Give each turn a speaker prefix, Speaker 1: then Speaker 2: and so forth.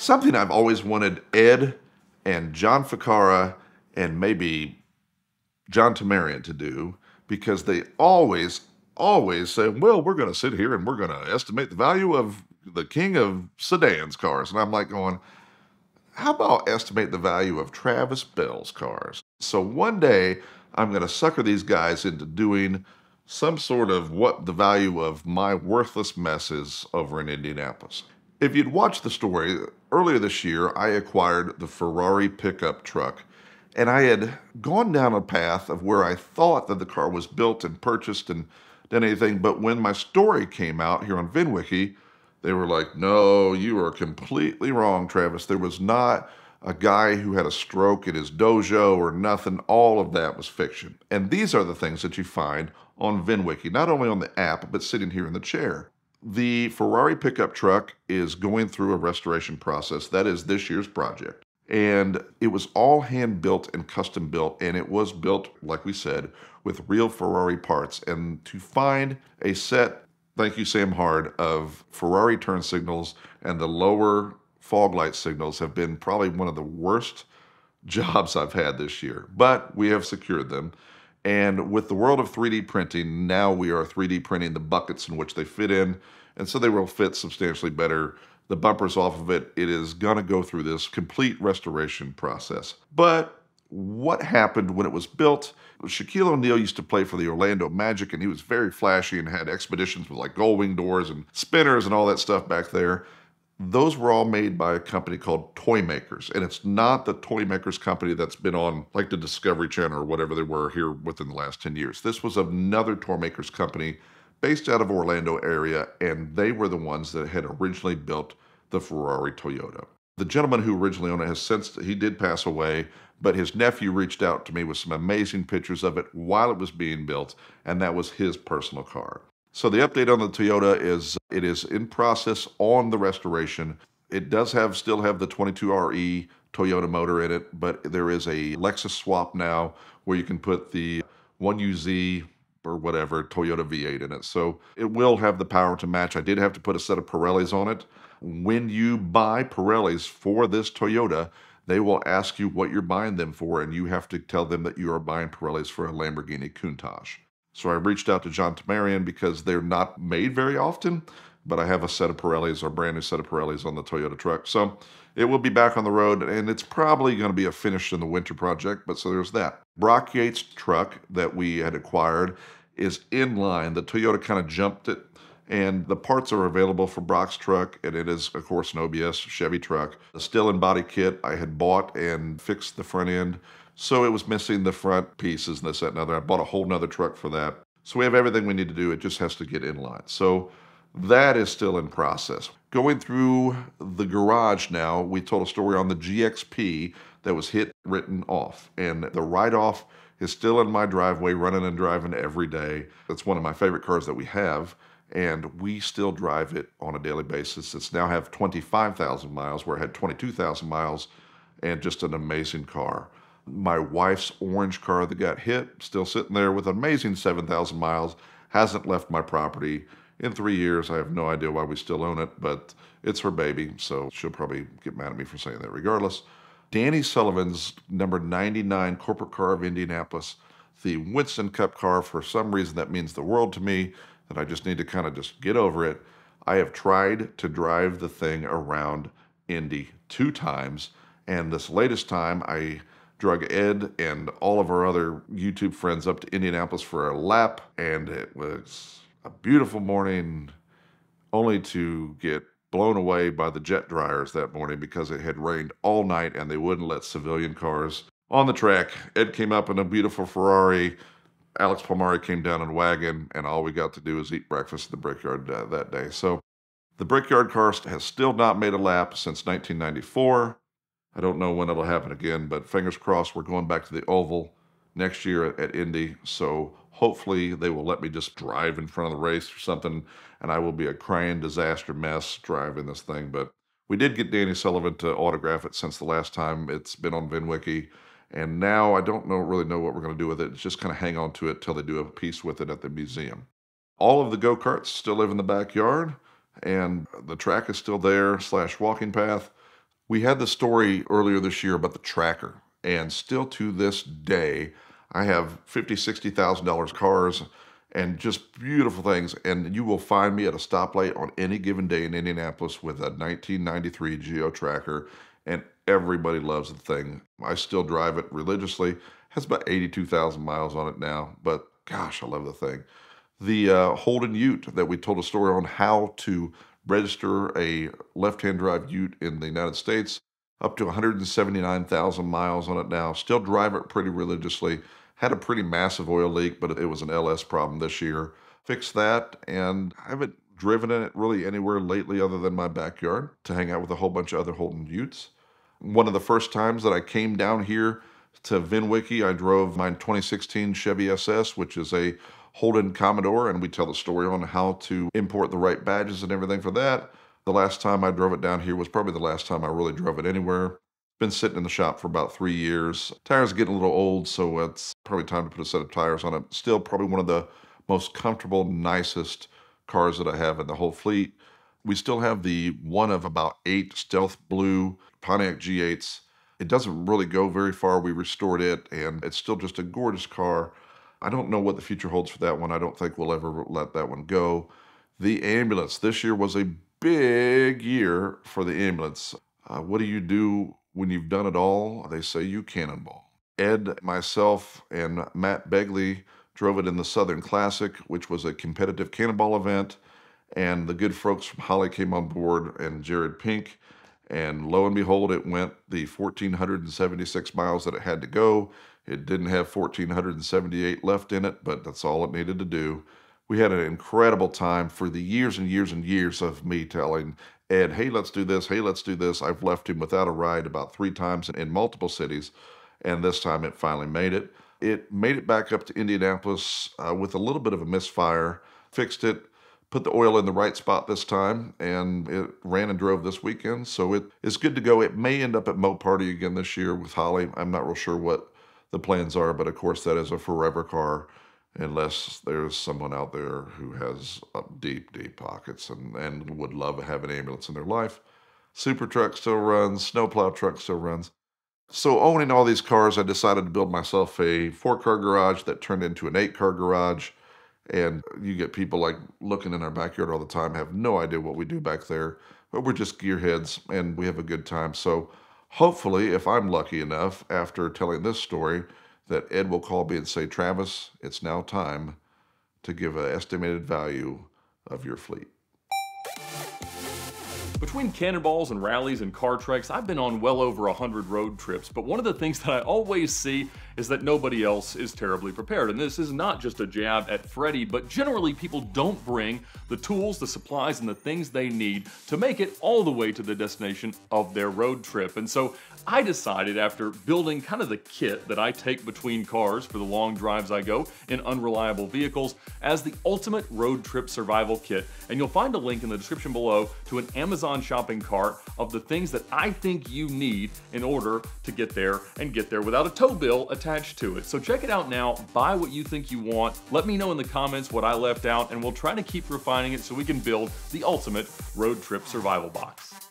Speaker 1: something I've always wanted Ed and John Ficarra and maybe John Temerian to do because they always, always say, well, we're going to sit here and we're going to estimate the value of the king of sedans cars. And I'm like going, how about estimate the value of Travis Bell's cars? So one day I'm going to sucker these guys into doing some sort of what the value of my worthless mess is over in Indianapolis. If you'd watched the story, earlier this year I acquired the Ferrari pickup truck. And I had gone down a path of where I thought that the car was built and purchased and done anything. But when my story came out here on VinWiki, they were like, no, you are completely wrong, Travis. There was not a guy who had a stroke in his dojo or nothing. All of that was fiction. And these are the things that you find on VinWiki, not only on the app, but sitting here in the chair. The Ferrari pickup truck is going through a restoration process. That is this year's project. And it was all hand built and custom built. And it was built, like we said, with real Ferrari parts. And to find a set, thank you, Sam Hard, of Ferrari turn signals and the lower fog light signals have been probably one of the worst jobs I've had this year. But we have secured them. And with the world of 3D printing, now we are 3D printing the buckets in which they fit in. And so they will fit substantially better. The bumpers off of it, it is going to go through this complete restoration process. But what happened when it was built? Shaquille O'Neal used to play for the Orlando Magic, and he was very flashy and had expeditions with like gull wing doors and spinners and all that stuff back there those were all made by a company called Toymakers. And it's not the Toymakers company that's been on like the Discovery Channel or whatever they were here within the last 10 years. This was another Toymakers company based out of Orlando area, and they were the ones that had originally built the Ferrari Toyota. The gentleman who originally owned it has since, he did pass away, but his nephew reached out to me with some amazing pictures of it while it was being built, and that was his personal car. So the update on the Toyota is it is in process on the restoration. It does have still have the 22RE Toyota motor in it, but there is a Lexus swap now where you can put the 1UZ or whatever Toyota V8 in it. So it will have the power to match. I did have to put a set of Pirellis on it. When you buy Pirellis for this Toyota, they will ask you what you're buying them for, and you have to tell them that you are buying Pirellis for a Lamborghini Countach. So I reached out to John Temerian because they're not made very often, but I have a set of Pirellis, a brand new set of Pirellis on the Toyota truck. So it will be back on the road, and it's probably going to be a finish in the winter project, but so there's that. Brock Yates' truck that we had acquired is in line. The Toyota kind of jumped it, and the parts are available for Brock's truck, and it is, of course, an OBS Chevy truck. Still in body kit I had bought and fixed the front end so it was missing the front pieces and this, that, and other. I bought a whole nother truck for that. So we have everything we need to do. It just has to get in line. So that is still in process. Going through the garage now, we told a story on the GXP that was hit written off. And the write-off is still in my driveway, running and driving every day. It's one of my favorite cars that we have. And we still drive it on a daily basis. It's now have 25,000 miles where it had 22,000 miles and just an amazing car my wife's orange car that got hit, still sitting there with amazing 7,000 miles, hasn't left my property in three years. I have no idea why we still own it, but it's her baby, so she'll probably get mad at me for saying that regardless. Danny Sullivan's number 99 corporate car of Indianapolis, the Winston Cup car, for some reason that means the world to me, that I just need to kind of just get over it. I have tried to drive the thing around Indy two times, and this latest time I drug Ed and all of our other YouTube friends up to Indianapolis for a lap, and it was a beautiful morning, only to get blown away by the jet dryers that morning because it had rained all night and they wouldn't let civilian cars on the track. Ed came up in a beautiful Ferrari. Alex Palmeri came down in a wagon, and all we got to do was eat breakfast at the Brickyard uh, that day. So the Brickyard car has still not made a lap since 1994. I don't know when it'll happen again, but fingers crossed we're going back to the Oval next year at, Indy. So hopefully they will let me just drive in front of the race or something, and I will be a crying disaster mess driving this thing. But we did get Danny Sullivan to autograph it since the last time it's been on VinWiki. And now I don't know really know what we're going to do with it. It's just kind of hang on to it till they do a piece with it at the museum. All of the go-karts still live in the backyard, and the track is still there slash walking path. We had the story earlier this year about the tracker, and still to this day, I have fifty, sixty thousand dollars cars and just beautiful things. And you will find me at a stoplight on any given day in Indianapolis with a 1993 Geo Tracker, and everybody loves the thing. I still drive it religiously. Has about 82,000 miles on it now, but gosh, I love the thing. The uh, Holden Ute that we told a story on how to register a left-hand drive Ute in the United States, up to 179,000 miles on it now. Still drive it pretty religiously. Had a pretty massive oil leak, but it was an LS problem this year. Fixed that, and I haven't driven it really anywhere lately other than my backyard to hang out with a whole bunch of other Holden Utes. One of the first times that I came down here to VinWiki, I drove my 2016 Chevy SS, which is a Holden Commodore, and we tell the story on how to import the right badges and everything for that. The last time I drove it down here was probably the last time I really drove it anywhere. Been sitting in the shop for about three years. Tires getting a little old, so it's probably time to put a set of tires on it. Still probably one of the most comfortable, nicest cars that I have in the whole fleet. We still have the one of about eight stealth blue Pontiac G8s. It doesn't really go very far. We restored it, and it's still just a gorgeous car. I don't know what the future holds for that one. I don't think we'll ever let that one go. The ambulance. This year was a big year for the ambulance. Uh, what do you do when you've done it all, they say you cannonball. Ed, myself, and Matt Begley drove it in the Southern Classic, which was a competitive cannonball event. And the good folks from Holley came on board and Jared Pink. And lo and behold, it went the 1,476 miles that it had to go. It didn't have 1,478 left in it, but that's all it needed to do. We had an incredible time for the years and years and years of me telling Ed, hey, let's do this. Hey, let's do this. I've left him without a ride about three times in multiple cities, and this time it finally made it. It made it back up to Indianapolis uh, with a little bit of a misfire, fixed it, put the oil in the right spot this time, and it ran and drove this weekend. So it is good to go. It may end up at MoParty again this year with Holley. I'm not real sure what the plans are, but of course, that is a forever car unless there's someone out there who has uh, deep, deep pockets and, and would love to have an ambulance in their life. Super truck still runs, snowplow truck still runs. So, owning all these cars, I decided to build myself a four car garage that turned into an eight car garage. And you get people like looking in our backyard all the time, have no idea what we do back there, but we're just gearheads and we have a good time. So, hopefully, if I'm lucky enough after telling this story, that Ed will call me and say, Travis, it's now time to give an estimated value of your fleet.
Speaker 2: Between cannonballs and rallies and car treks, I've been on well over a hundred road trips, but one of the things that I always see is that nobody else is terribly prepared. And this is not just a jab at Freddie, but generally people don't bring the tools, the supplies, and the things they need to make it all the way to the destination of their road trip. And so I decided after building kind of the kit that I take between cars for the long drives I go in unreliable vehicles as the ultimate road trip survival kit. And you'll find a link in the description below to an Amazon shopping cart of the things that I think you need in order to get there and get there without a tow bill attached to it. So check it out now, buy what you think you want. Let me know in the comments what I left out and we'll try to keep refining it so we can build the ultimate road trip survival box.